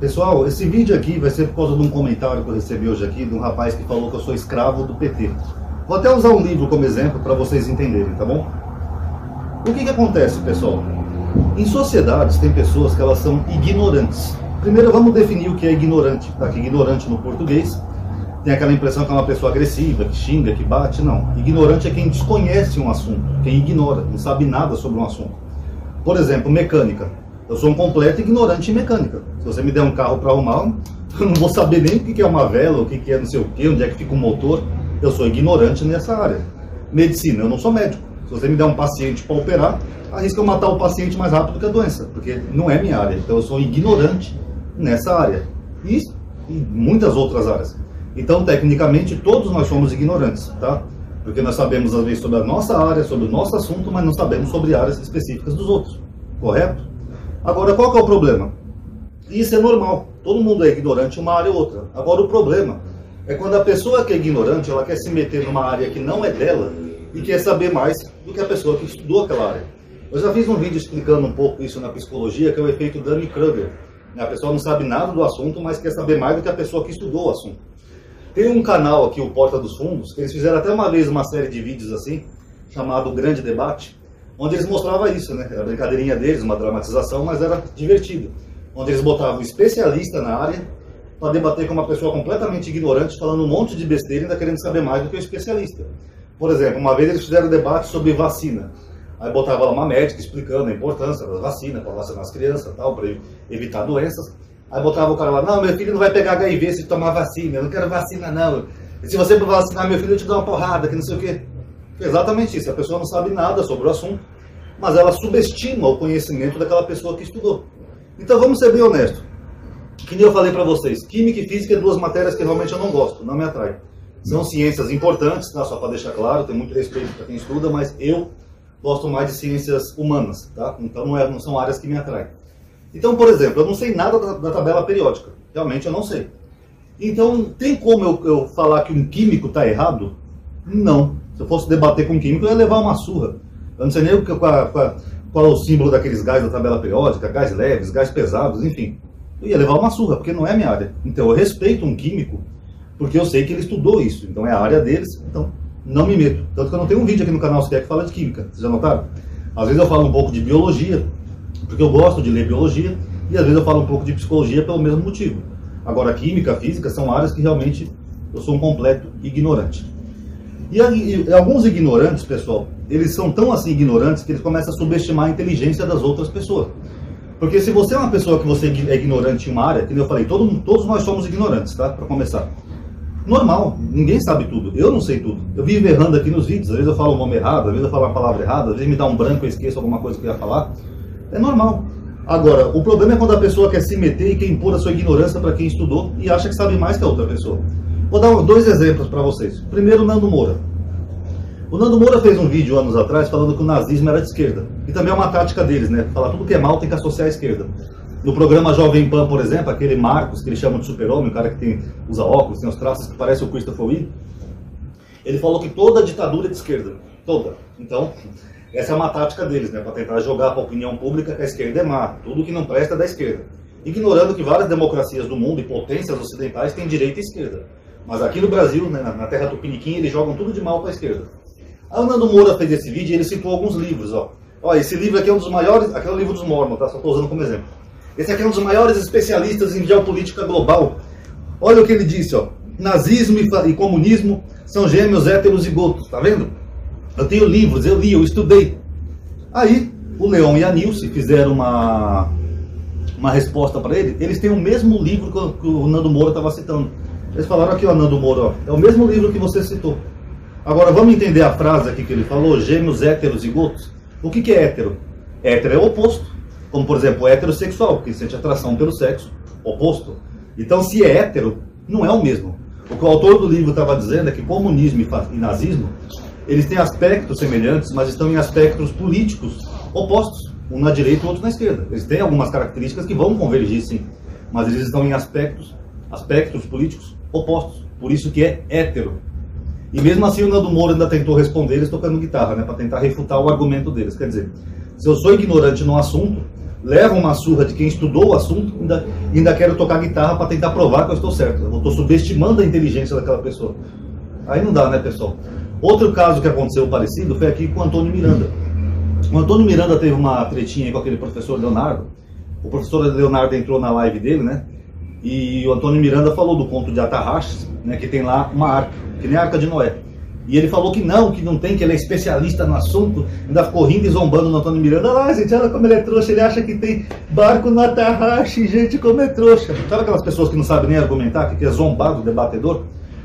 Pessoal, esse vídeo aqui vai ser por causa de um comentário que eu recebi hoje aqui de um rapaz que falou que eu sou escravo do PT. Vou até usar um livro como exemplo para vocês entenderem, tá bom? O que que acontece, pessoal? Em sociedades tem pessoas que elas são ignorantes. Primeiro vamos definir o que é ignorante. Tá? Que ignorante no português tem aquela impressão que é uma pessoa agressiva, que xinga, que bate. Não. Ignorante é quem desconhece um assunto, quem ignora, não sabe nada sobre um assunto. Por exemplo, mecânica. Eu sou um completo ignorante em mecânica. Se você me der um carro para arrumar, eu não vou saber nem o que é uma vela, o que é não sei o que, onde é que fica o motor. Eu sou ignorante nessa área. Medicina, eu não sou médico. Se você me der um paciente para operar, arrisca eu matar o paciente mais rápido que a doença, porque não é minha área. Então eu sou ignorante nessa área. E, e muitas outras áreas. Então, tecnicamente, todos nós somos ignorantes, tá? Porque nós sabemos, às vezes, sobre a nossa área, sobre o nosso assunto, mas não sabemos sobre áreas específicas dos outros. Correto? Agora, qual que é o problema? Isso é normal. Todo mundo é ignorante uma área ou outra. Agora, o problema é quando a pessoa que é ignorante, ela quer se meter numa área que não é dela e quer saber mais do que a pessoa que estudou aquela área. Eu já fiz um vídeo explicando um pouco isso na psicologia, que é o efeito Dunning-Kruger. A pessoa não sabe nada do assunto, mas quer saber mais do que a pessoa que estudou o assunto. Tem um canal aqui, o Porta dos Fundos, que eles fizeram até uma vez uma série de vídeos assim, chamado Grande Debate, onde eles mostravam isso, né? Era a brincadeirinha deles, uma dramatização, mas era divertido. Onde eles botavam um especialista na área para debater com uma pessoa completamente ignorante, falando um monte de besteira e ainda querendo saber mais do que o especialista. Por exemplo, uma vez eles fizeram um debate sobre vacina. Aí botava lá uma médica explicando a importância das vacinas, para vacinar as crianças, tal, para evitar doenças. Aí botava o cara lá, não, meu filho não vai pegar HIV se tomar vacina, eu não quero vacina não. E se você vacinar meu filho, eu te dou uma porrada, que não sei o quê. Exatamente isso, a pessoa não sabe nada sobre o assunto, mas ela subestima o conhecimento daquela pessoa que estudou. Então vamos ser bem honestos. Que nem eu falei para vocês, química e física é duas matérias que realmente eu não gosto, não me atraem. São ciências importantes, tá? só para deixar claro, tem muito respeito para quem estuda, mas eu gosto mais de ciências humanas, tá? Então não, é, não são áreas que me atraem. Então, por exemplo, eu não sei nada da, da tabela periódica. Realmente eu não sei. Então, tem como eu, eu falar que um químico está errado? Não. Se eu fosse debater com um químico, eu ia levar uma surra. Eu não sei nem qual, qual, qual é o símbolo daqueles gás da tabela periódica, gás leves, gás pesados, enfim. Eu ia levar uma surra, porque não é minha área. Então, eu respeito um químico, porque eu sei que ele estudou isso. Então, é a área deles. Então, não me meto. Tanto que eu não tenho um vídeo aqui no canal sequer que fala de química. Vocês já notaram? Às vezes eu falo um pouco de biologia, porque eu gosto de ler biologia, e às vezes eu falo um pouco de psicologia pelo mesmo motivo. Agora, química, física são áreas que realmente eu sou um completo ignorante. E, e, alguns ignorantes, pessoal, eles são tão assim ignorantes que eles começam a subestimar a inteligência das outras pessoas. Porque se você é uma pessoa que você é ignorante em uma área, que eu falei, todo, todos nós somos ignorantes, tá? Para começar normal, ninguém sabe tudo. Eu não sei tudo. Eu vivo errando aqui nos vídeos, às vezes eu falo o nome errado, às vezes eu falo uma palavra errada, às vezes me dá um branco e esqueço alguma coisa que eu ia falar. É normal. Agora, o problema é quando a pessoa quer se meter e quer impor a sua ignorância para quem estudou e acha que sabe mais que a outra pessoa. Vou dar dois exemplos para vocês. Primeiro, o Nando Moura. O Nando Moura fez um vídeo anos atrás falando que o nazismo era de esquerda. E também é uma tática deles, né? Falar tudo que é mal tem que associar à esquerda. No programa Jovem Pan, por exemplo, aquele Marcos, que eles chamam de super-homem, o cara que tem, usa óculos, tem os traços que parece o Christopher Lee, ele falou que toda ditadura é de esquerda. Toda. Então, essa é uma tática deles, né? Para tentar jogar para a opinião pública que a esquerda é má. Tudo que não presta é da esquerda. Ignorando que várias democracias do mundo e potências ocidentais têm direita e esquerda. Mas aqui no Brasil, né, na terra do Piniquim, eles jogam tudo de mal para a esquerda. A Nando Moura fez esse vídeo e ele citou alguns livros, ó. Ó, esse livro aqui é um dos maiores, aqui é o livro dos Mormons, tá? Só estou usando como exemplo. Esse aqui é um dos maiores especialistas em geopolítica global. Olha o que ele disse, ó. Nazismo e, comunismo são gêmeos héteros e gotos, tá vendo? Eu tenho livros, eu li, eu estudei. Aí, o Leon e a Nilce fizeram uma, uma resposta para ele. Eles têm o mesmo livro que o Nando Moura estava citando. Eles falaram aqui, ó, Nando Moura, ó, é o mesmo livro que você citou. Agora, vamos entender a frase aqui que ele falou, gêmeos héteros e gotos. O que, que é hétero? Hétero é oposto. Como, por exemplo, heterossexual, que sente atração pelo sexo oposto. Então, se é hétero, não é o mesmo. O que o autor do livro estava dizendo é que comunismo e nazismo, eles têm aspectos semelhantes, mas estão em aspectos políticos opostos. Um na direita e outro na esquerda. Eles têm algumas características que vão convergir, sim. Mas eles estão em aspectos, aspectos políticos opostos. Por isso que é hétero. E mesmo assim o Nando Moura ainda tentou responder eles tocando guitarra, né? Para tentar refutar o argumento deles. Quer dizer, se eu sou ignorante no assunto, levo uma surra de quem estudou o assunto ainda, ainda quero tocar guitarra para tentar provar que eu estou certo. Eu estou subestimando a inteligência daquela pessoa. Aí não dá, né, pessoal? Outro caso que aconteceu parecido foi aqui com o Antônio Miranda. O Antônio Miranda teve uma tretinha com aquele professor Leonardo. O professor Leonardo entrou na live dele, né? E o Antônio Miranda falou do conto de Atarrachis, né? Que tem lá uma arca, que nem a arca de Noé. E ele falou que não, que não tem, que ele é especialista no assunto. Ainda ficou rindo e zombando no Antônio Miranda. Olha lá, gente, olha como ele é trouxa. Ele acha que tem barco no Atarrache, gente, como é trouxa. Sabe aquelas pessoas que não sabem nem argumentar, que é zombado, debatedor?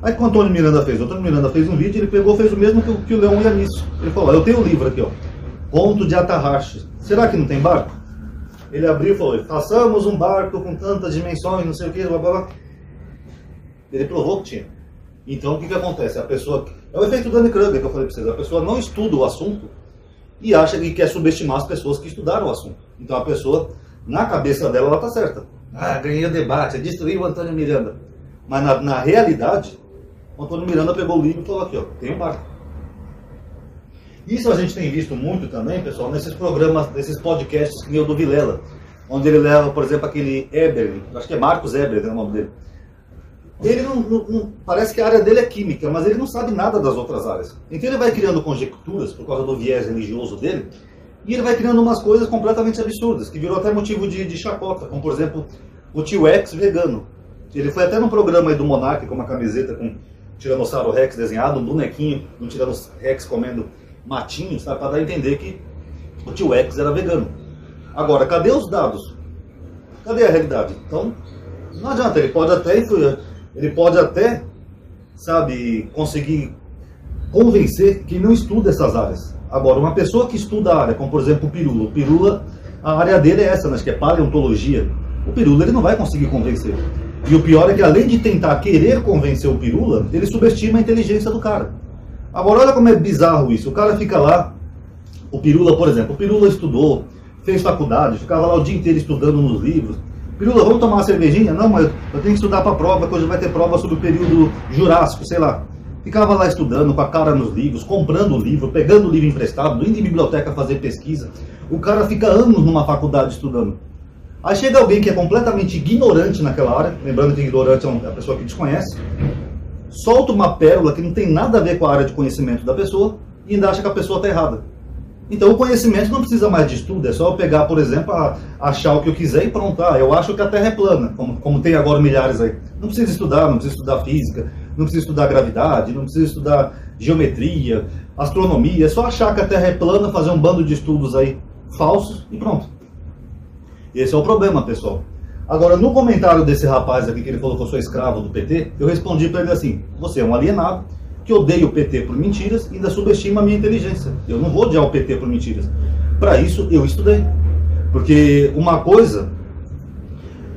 Aí que o Antônio Miranda fez? O Antônio Miranda fez um vídeo, ele pegou, fez o mesmo que o, que o Leão. Ele falou, eu tenho o um livro aqui, ó. Conto de Atarrache. Será que não tem barco? Ele abriu e falou, façamos um barco com tantas dimensões, não sei o que, blá blá blá. Ele provou que tinha. Então o que, que acontece? A pessoa. É o efeito Dunning-Kruger que eu falei para vocês. A pessoa não estuda o assunto e acha que quer subestimar as pessoas que estudaram o assunto. Então a pessoa, na cabeça dela, ela está certa. Ah, ganhei o debate, destruiu o Antônio Miranda. Mas na, na realidade, o Antônio Miranda pegou o livro e falou aqui, ó, tem um barco. Isso a gente tem visto muito também, pessoal, nesses programas, nesses podcasts que nem o do Vilela, onde ele leva, por exemplo, aquele Eberle, acho que é Marcos Eberle, é o nome dele. Ele não, não, não, parece que a área dele é química, mas ele não sabe nada das outras áreas. Então ele vai criando conjecturas por causa do viés religioso dele, e ele vai criando umas coisas completamente absurdas, que virou até motivo de, de chacota, como por exemplo o tio X vegano. Ele foi até no programa aí do Monark com uma camiseta com Tiranossauro Rex desenhado, um bonequinho um Tiranossauro Rex comendo matinho, sabe? Para dar a entender que o tio X era vegano. Agora, cadê os dados? Cadê a realidade? Então, não adianta, ele pode até ele pode até, sabe, conseguir convencer quem não estuda essas áreas. Agora, uma pessoa que estuda a área, como por exemplo o Pirula, o Pirula, a área dele é essa, né, que é paleontologia. O Pirula ele não vai conseguir convencer. E o pior é que além de tentar querer convencer o Pirula, ele subestima a inteligência do cara. Agora olha como é bizarro isso. O cara fica lá, o Pirula, por exemplo, o Pirula estudou, fez faculdade, ficava lá o dia inteiro estudando nos livros. Pirula, vamos tomar uma cervejinha? Não, mas eu tenho que estudar para a prova, que hoje vai ter prova sobre o período jurássico, sei lá. Ficava lá estudando, com a cara nos livros, comprando o livro, pegando o livro emprestado, indo em biblioteca fazer pesquisa. O cara fica anos numa faculdade estudando. Aí chega alguém que é completamente ignorante naquela área, lembrando que ignorante é, é a pessoa que desconhece, solta uma pérola que não tem nada a ver com a área de conhecimento da pessoa e ainda acha que a pessoa está errada. Então o conhecimento não precisa mais de estudo, é só eu pegar, por exemplo, a, achar o que eu quiser e pronto. Ah, eu acho que a Terra é plana, como, como tem agora milhares aí. Não precisa estudar, não precisa estudar física, não precisa estudar gravidade, não precisa estudar geometria, astronomia. É só achar que a Terra é plana, fazer um bando de estudos aí falsos e pronto. Esse é o problema, pessoal. Agora, no comentário desse rapaz aqui, que ele eu sou escravo do PT, eu respondi para ele assim: você é um alienado que odeia o PT por mentiras e ainda subestima a minha inteligência. Eu não vou odiar o PT por mentiras. Para isso, eu estudei. Porque uma coisa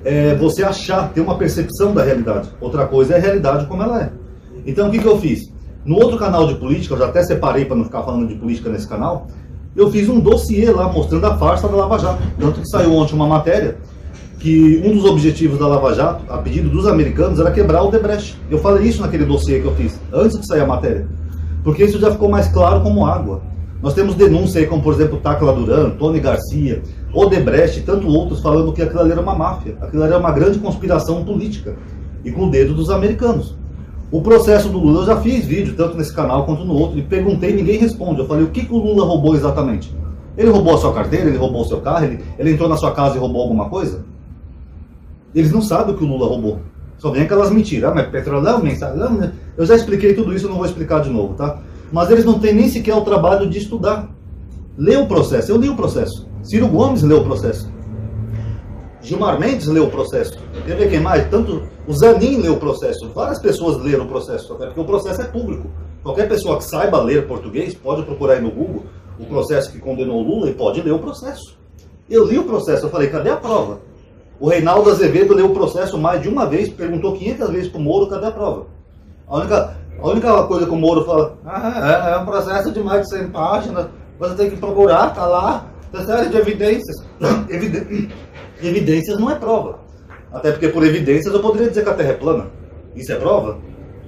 é você achar, ter uma percepção da realidade. Outra coisa é a realidade como ela é. Então, o que, que eu fiz? No outro canal de política, eu já até separei para não ficar falando de política nesse canal, eu fiz um dossiê lá mostrando a farsa da Lava Jato. Tanto que saiu ontem uma matéria que um dos objetivos da Lava Jato, a pedido dos americanos, era quebrar o Debrecht. Eu falei isso naquele dossiê que eu fiz, antes de sair a matéria. Porque isso já ficou mais claro como água. Nós temos denúncia aí, como por exemplo Tacla Duran, Tony Garcia, Odebrecht e tanto outros falando que aquilo ali era uma máfia, aquilo ali era uma grande conspiração política e com o dedo dos americanos. O processo do Lula, eu já fiz vídeo, tanto nesse canal quanto no outro, e perguntei ninguém responde. Eu falei, o que, que o Lula roubou exatamente? Ele roubou a sua carteira, ele roubou o seu carro, ele, ele entrou na sua casa e roubou alguma coisa? Eles não sabem o que o Lula roubou. Só vem aquelas mentiras. Ah, mas petrolão, mensalão, né? Eu já expliquei tudo isso, não vou explicar de novo, tá? Mas eles não têm nem sequer o trabalho de estudar. Lê o processo. Eu li o processo. Ciro Gomes leu o processo. Gilmar Mendes leu o processo. Quer ver quem mais? Tanto o Zanin leu o processo. Várias pessoas leram o processo, até porque o processo é público. Qualquer pessoa que saiba ler português pode procurar aí no Google o processo que condenou o Lula e pode ler o processo. Eu li o processo, eu falei, cadê a prova? O Reinaldo Azevedo leu o processo mais de uma vez, perguntou 500 vezes para o Moro cadê a prova. A única, a única coisa que o Moro fala, ah, é, é um processo de mais de 100 páginas, você tem que procurar, tá lá, tem série de evidências. evidências não é prova. Até porque por evidências eu poderia dizer que a Terra é plana. Isso é prova?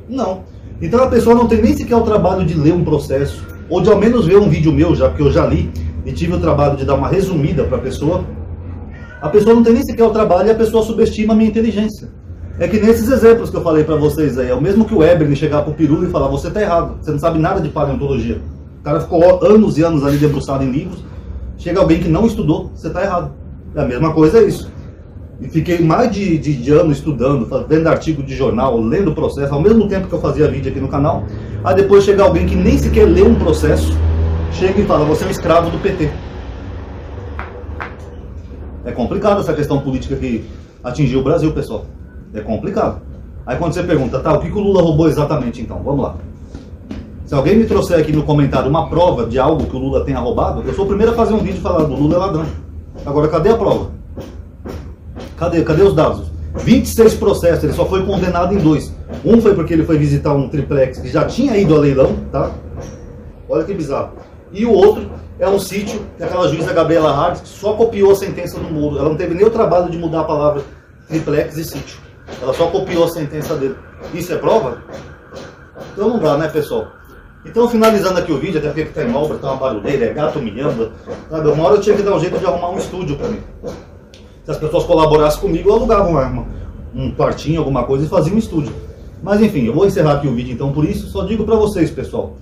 Não. Então a pessoa não tem nem sequer o trabalho de ler um processo, ou de ao menos ver um vídeo meu já, porque eu já li, e tive o trabalho de dar uma resumida para a pessoa A pessoa não tem nem sequer o trabalho e a pessoa subestima a minha inteligência. É que nesses exemplos que eu falei para vocês aí, é o mesmo que o Eberle chegar pro Pirula e falar, você tá errado, você não sabe nada de paleontologia. O cara ficou anos e anos ali debruçado em livros, chega alguém que não estudou, você tá errado. É a mesma coisa é isso. E fiquei mais de, de, de ano estudando, vendo artigo de jornal, lendo processo, ao mesmo tempo que eu fazia vídeo aqui no canal. Aí depois chega alguém que nem sequer lê um processo, chega e fala, você é um escravo do PT. É complicado essa questão política que atingiu o Brasil, pessoal. É complicado. Aí quando você pergunta, tá, o que, que o Lula roubou exatamente então? Vamos lá. Se alguém me trouxer aqui no comentário uma prova de algo que o Lula tenha roubado, eu sou o primeiro a fazer um vídeo falando, o Lula é ladrão. Agora, cadê a prova? Cadê, cadê os dados? 26 processos, ele só foi condenado em dois. Um foi porque ele foi visitar um triplex que já tinha ido a leilão, tá? Olha que bizarro. E o outro é um sítio que aquela juíza Gabriela Hart só copiou a sentença no muro. Ela não teve nem o trabalho de mudar a palavra triplex e sítio. Ela só copiou a sentença dele. Isso é prova? Então não dá, né, pessoal? Então, finalizando aqui o vídeo, até porque tá em obra, tá uma barulheira, é gato milhando. Sabe? Uma hora eu tinha que dar um jeito de arrumar um estúdio para mim. Se as pessoas colaborassem comigo, eu alugava uma, um quartinho, alguma coisa e fazia um estúdio. Mas enfim, eu vou encerrar aqui o vídeo então por isso. Só digo para vocês, pessoal.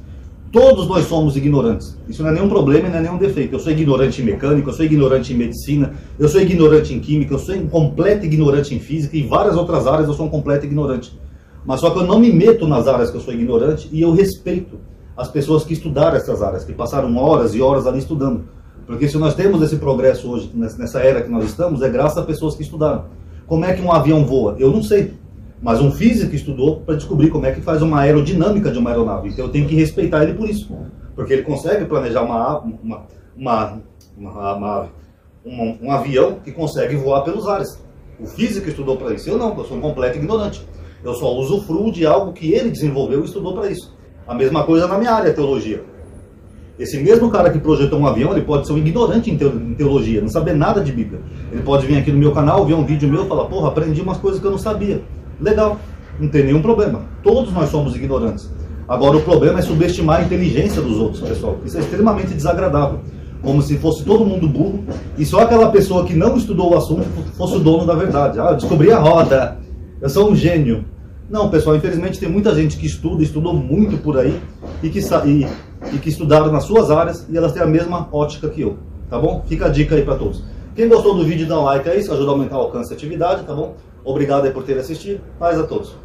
Todos nós somos ignorantes. Isso não é nenhum problema e não é nenhum defeito. Eu sou ignorante em mecânica, eu sou ignorante em medicina, eu sou ignorante em química, eu sou um completo ignorante em física e em várias outras áreas eu sou um completo ignorante. Mas só que eu não me meto nas áreas que eu sou ignorante e eu respeito as pessoas que estudaram essas áreas, que passaram horas e horas ali estudando. Porque se nós temos esse progresso hoje, nessa era que nós estamos, é graças a pessoas que estudaram. Como é que um avião voa? Eu não sei. Mas um físico estudou para descobrir como é que faz uma aerodinâmica de uma aeronave. Então eu tenho que respeitar ele por isso. Porque ele consegue planejar uma, uma, uma, uma, um, um, avião que consegue voar pelos ares. O físico estudou para isso. Eu não, eu sou um completo ignorante. Eu só usufruo de algo que ele desenvolveu e estudou para isso. A mesma coisa na minha área, teologia. Esse mesmo cara que projetou um avião, ele pode ser um ignorante em teologia, não saber nada de Bíblia. Ele pode vir aqui no meu canal, ver um vídeo meu e falar, porra, aprendi umas coisas que eu não sabia. Legal, não tem nenhum problema. Todos nós somos ignorantes. Agora o problema é subestimar a inteligência dos outros, pessoal. Isso é extremamente desagradável. Como se fosse todo mundo burro e só aquela pessoa que não estudou o assunto fosse o dono da verdade. Ah, eu descobri a roda, eu sou um gênio. Não, pessoal, infelizmente tem muita gente que estuda, estudou muito por aí e que, e, e que estudaram nas suas áreas e elas têm a mesma ótica que eu, tá bom? Fica a dica aí para todos. Quem gostou do vídeo, dá um like aí, isso ajuda a aumentar o alcance e atividade, tá bom? Obrigado por ter assistido. Paz a todos.